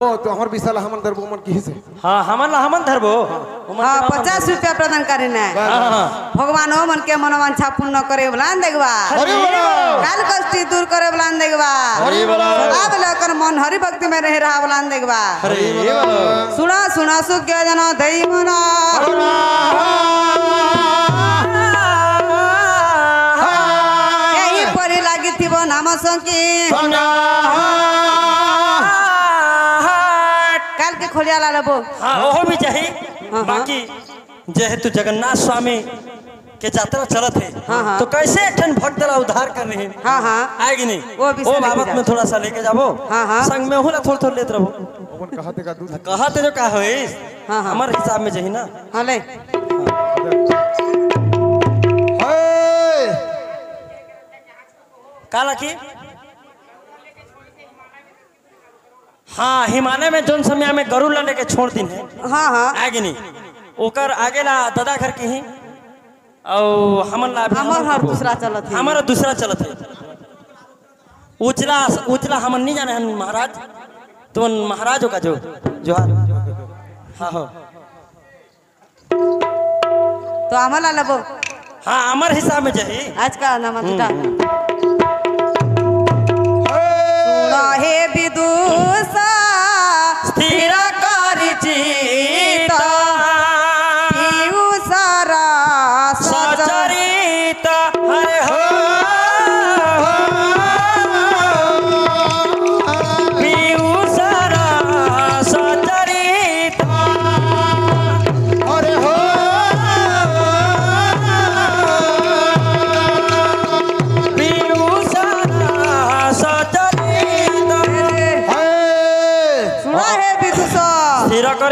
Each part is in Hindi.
ओ तो हमर विशाल हमन दरबो मन की से हाँ हमन हमन धरबो। हाँ के नाम पचास रुपया प्रदान करे ने। हाँ, हाँ। भगवान हो मन के मनोवांछा पूर्ण करे वाला देखबा। हरि बोल। काल कष्टी दूर करे वाला देखबा। हरि बोल। सदा बेला कर मन हरि भक्ति में रह रहा वाला देखबा। अरे ये बोलो। सुना सुना सुख जन दई मना। यही परि लागी थिब नाम संकी खोलिया ला लेबो हाँ। ओहो भी चाही हाँ। बाकी जेहेतु जगन्नाथ स्वामी के यात्रा चलत है। हाँ, हाँ। तो कैसे ठन भक्त ला उद्धार कर रहे हैं? हाँ हाँ। आएगी नहीं। वो भी ओ बाबत में थोड़ा सा लेके जाबो। हाँ, हाँ। संग में होला थोड़ा थोड़ा लेत रहो। अपन कहते का दूध? कहा ते जो का होई हाँ, हाँ। हमार हिसाब में जही ना। हाँ ले। हे। काला की? हाँ हिमालय में जोन समय में गरुड़ ला लेके छोड़ दिन है। हाँ हाँ। आगे नहीं। ओकर आगे ला दादा घर के ही। और हमन ला हमर हर दूसरा चलत है। हमारा दूसरा चलत है। उचला उचला हमन नहीं जाने हैं महाराज। तो महाराज का जो जोहार। हाँ हो। तो आम्हाला लेबो। हाँ हमार हिसाब में जही आज का नाम sahibi do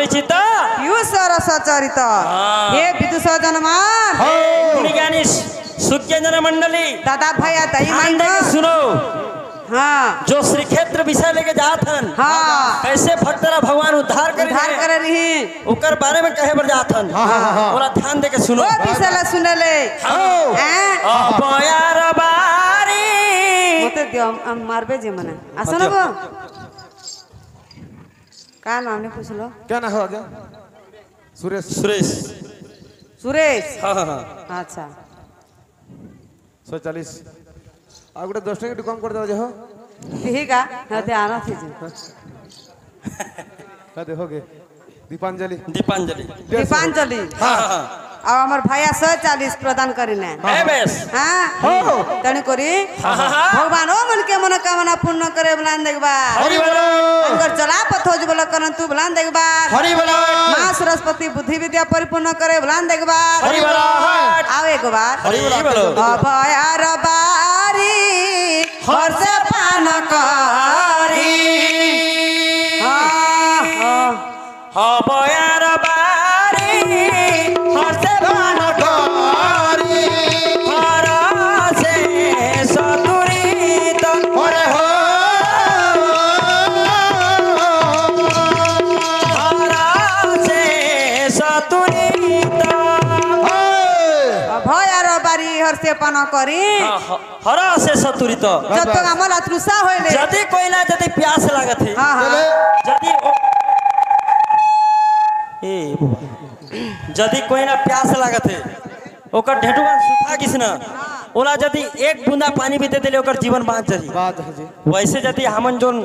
स्थिर करी चित पियुषरा सचरित हाँ। हे विदुष जनमान गुणिज्ञानी सुज्ञान मंडली दादा भैया दही के सुनो हाँ जो श्री क्षेत्र विषय लेके जात हन हाँ कैसे भक्तरा भगवान उद्धार कर उद्धार करे रही ओकर बारे में कहे बर जात हन हाँ, हाँ, हाँ। ओला ध्यान दे के सुनो ओ पिसला सुनले हाँ। हैं अब यार बारी मते दियो हम मारबे जे मने आसन गो का नाम ने पूछ लो क्या नाम हो गया सुरेश सुरेश सुरेश हाँ हाँ हाँ अच्छा सौ चालीस आ गोटे दस टଙ୍କା कम कर दो हो ठीक है हते आना थी जी का देखोगे दीपांजलि दीपांजलि दीपांजलि हाँ हाँ अब हमार भैया सौ चालीस प्रदान करिने। है बेस हाँ। तनी करी हाँ भगवान ओ मन के मनोकामना पूर्ण करे बलान देखबा। हरि बोलो। अंकर चला पथोज बोल करन तू बलान देखबा। हरि बोलो। माँ सरस्वती बुद्धि बारी से पान करी हर से सतुरित जब तक हमारा तृषा होइले यदि कोई ना यदि प्यास लागत है हाँ हाँ जदी ओ- ए जदी कोई ना प्यास लागत है ओकर ढेटुआ सुखा किसना ओला जदी एक बूंदा पानी भी दे देले ओकर जीवन बाँच जही बात है जी वैसे यदि हमन जोन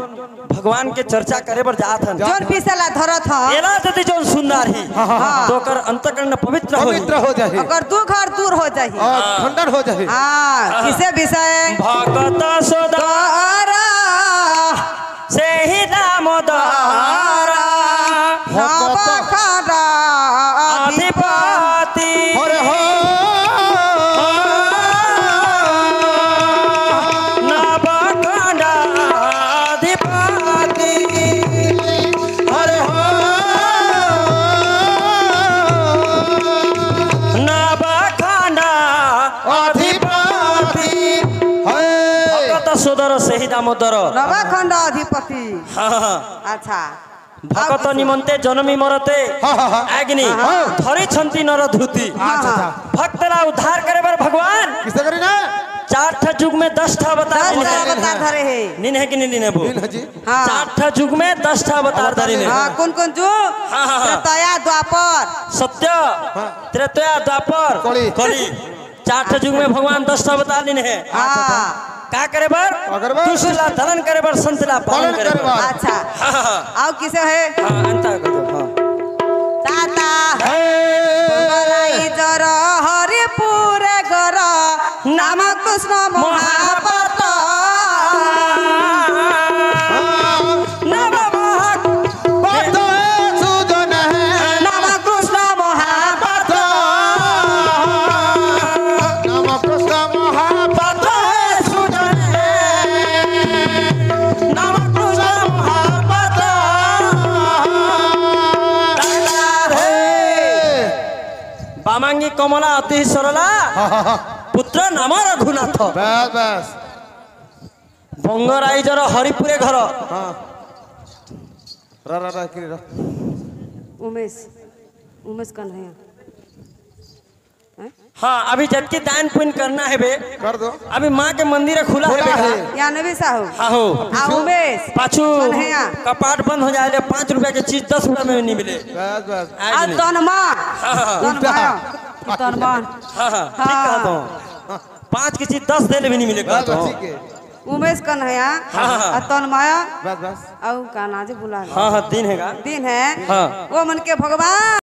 भगवान के चर्चा करे बर जात हन। जोन पिसला धरत ह एला यदि जोन सुंदर ही हाँ। तो ओकर अंतकरण पवित्र होई पवित्र हो जाए ओकर दुख और दूर हो जाही। और खंडन हो जाए हाँ किसे विषय? भगत सोदा तोरा से ही दामोदर नवखरा हे भगत सोदर ସେହି ଦାମୋଦର नवखंड अधिपति ହଁ ହଁ अच्छा ଭଗତ ନିମନ୍ତେ ଜନମୀ ମରତେ हाँ, हाँ, हाँ। ଆଗ୍ନି हाँ। ଧରିଛନ୍ତି ନର ଧୃତି अच्छा अच्छा ଭକ୍ତରା ଉଦ୍ଧାର କରିବାର ଭଗବାନ किसे करी ना ଚାର ठा जुग में दस ठा अवतार दस लीन ठा है अवतार धरे है नीन है कि नहीं लीन है वो लीन है जी हाँ चार ठा जुग में दस ठा अवतार धरी ने हाँ कौन कौन जो हाँ, हाँ। त्रेतया द्वापर सत्य त्रेतया द्वापर कली। कली चार ठा जुग में भगवान दस ठा अवतार लीन है हाँ का करे बर अगर बर- दुष्ट ला धरण करे बर संत ला पालन करे बर। अच्छा। आओ किसे है? हाँ अंता कर दो हाँ। ताता हे! गराई जर हरिपुर गर नाम कृष्ण महापत कमला अति सरला। पुत्र नाम रघुनाथ। बस बस। बंग राइजर हरिपुरे घर। हाँ। रा रा रा किरी रा। उमेश। उमेश कौन है हाँ अभी जबकि दान पुण्य करना है बे। कर दो। अभी माँ के मंदिर खुला है खुला बेटा। है। या नबी साहू हाँ हो आ उमेश। पाछू। यहाँ? कपाट बंद हो जाए पाँच रुपया के चीज़ दस रुपया में नहीं मिले। बस बस। आ आज नहीं। तनमा। हाँ हाँ। हाँ हाँ ठीक। कहता पाँच की चीज़ दस देने भी नहीं मिले बस कहता बस ठीक है। उमेश कन्हैया है यहाँ? हाँ, हाँ। आ बस बस। और का नाजे बुला हाँ हाँ दिन है का? दिन है? हाँ। वो मन के भगवान।